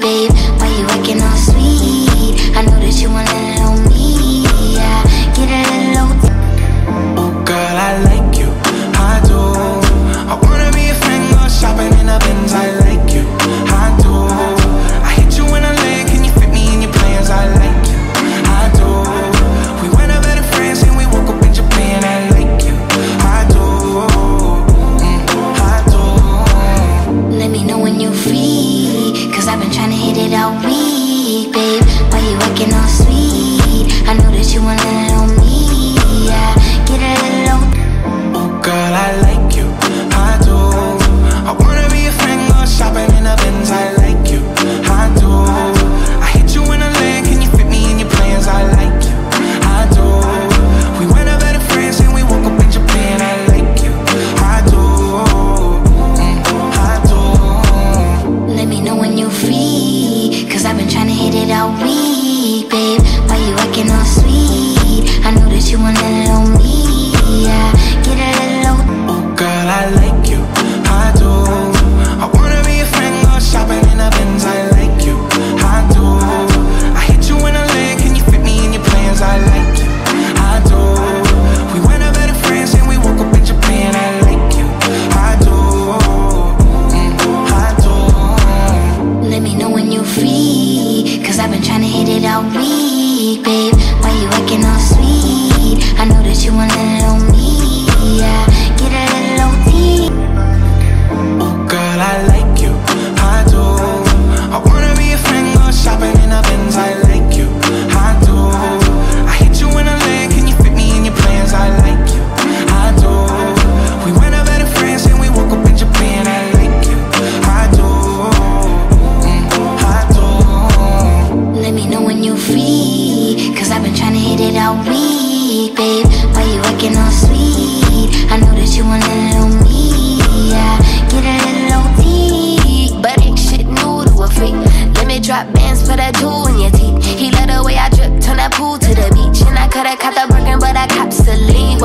babe. Why you acting all sweet? I know that you want to. babe Why you acting all sweet? babe. Why you acting all sweet? I know that you wanna.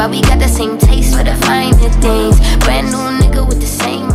why we got the same taste for the finer things. Brand new nigga with the same